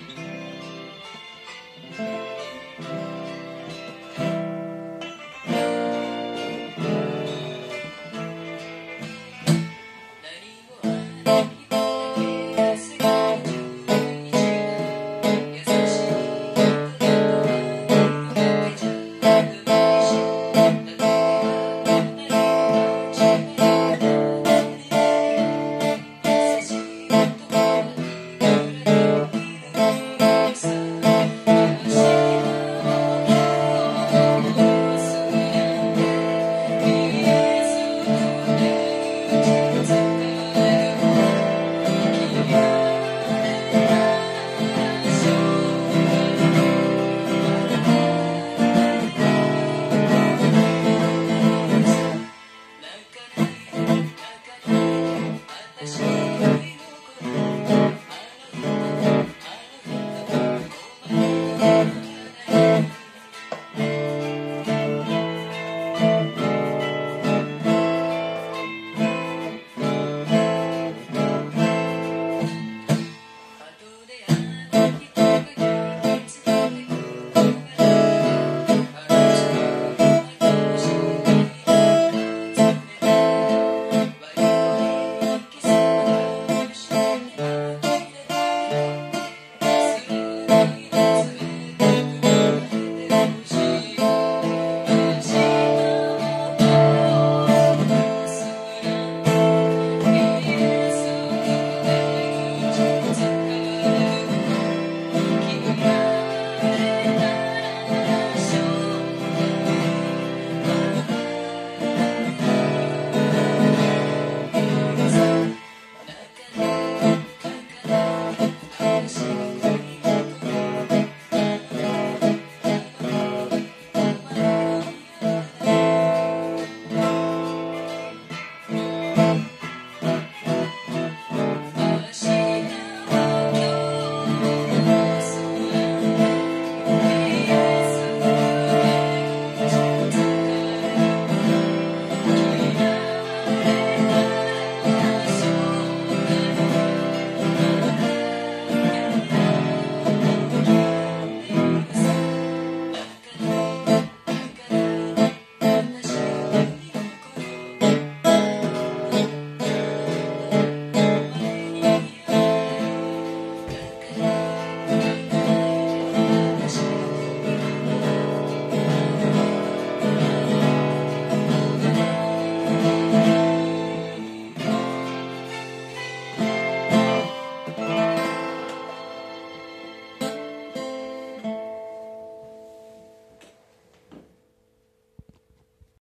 Mm-hmm.